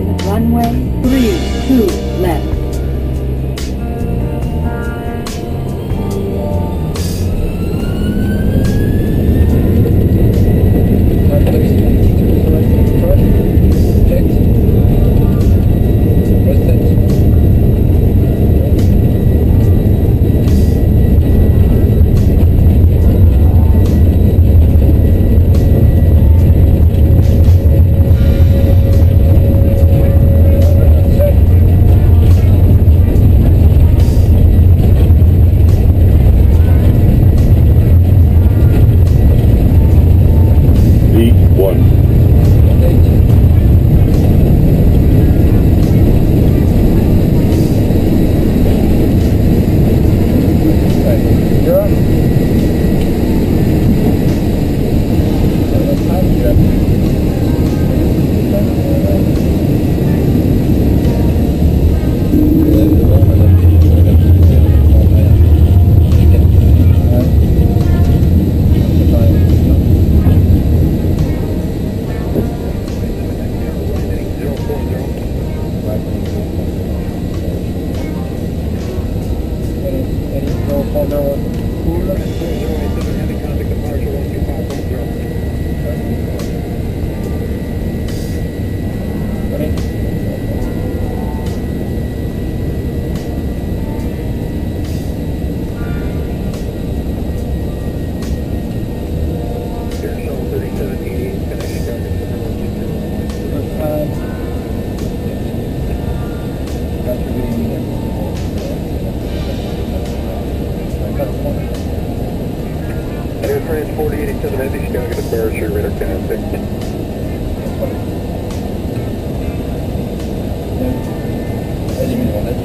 on runway three, two. い。como Air Transport 87 Heavy Chicago to Beresford, radar contact. Zero.